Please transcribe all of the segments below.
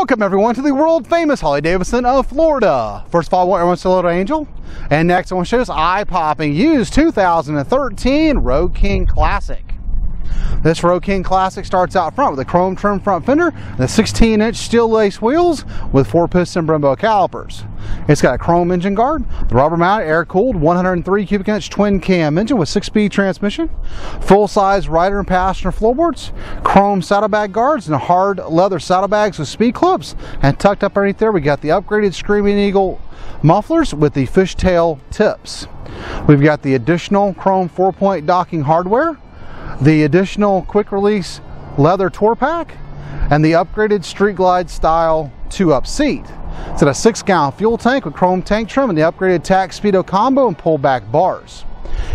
Welcome everyone to the world famous Harley Davidson of Florida. First of all, I want everyone to hello to Angel. And next I want to show this eye-popping used 2013 Road King Classic. This Road King Classic starts out front with a chrome trim front fender, the 16 inch steel lace wheels with four piston Brembo calipers. It's got a chrome engine guard, the rubber mounted air cooled 103 cubic inch twin cam engine with six speed transmission, full size rider and passenger floorboards, chrome saddlebag guards and hard leather saddlebags with speed clips. And tucked up underneath there we got the upgraded Screamin' Eagle mufflers with the fishtail tips. We've got the additional chrome four point docking hardware the additional quick release leather tour pack, and the upgraded Street Glide style two up seat. It's got a six gallon fuel tank with chrome tank trim and the upgraded tach Speedo combo and pullback bars.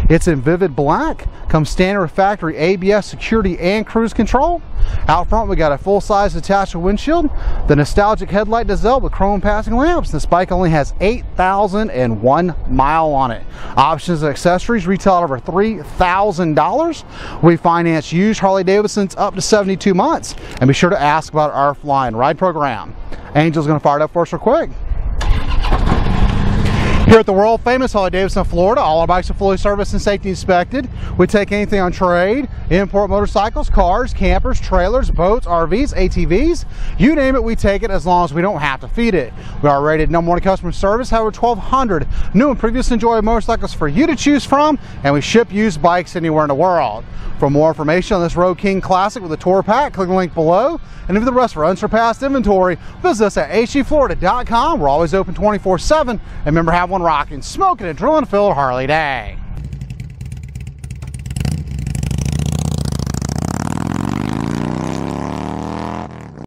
It's in vivid black, comes standard with factory ABS security and cruise control. Out front we got a full-size detachable windshield, the nostalgic headlight nacelle with chrome passing lamps. This bike only has 8,001 mile on it. Options and accessories retail over $3,000. We finance used Harley Davidsons up to 72 months. And be sure to ask about our flying ride program. Angel's gonna fire it up for us real quick. Here at the world famous Harley Davidson, Florida, all our bikes are fully serviced and safety inspected. We take anything on trade, import motorcycles, cars, campers, trailers, boats, RVs, ATVs. You name it, we take it as long as we don't have to feed it. We are rated number one customer service, however, 1,200 new and previous enjoy motorcycles for you to choose from, and we ship used bikes anywhere in the world. For more information on this Road King Classic with a tour pack, click the link below. And for the rest of our unsurpassed inventory, visit us at hdflorida.com. We're always open 24-7. And remember, have one rocking, smoking, and drilling Phil Harley Day.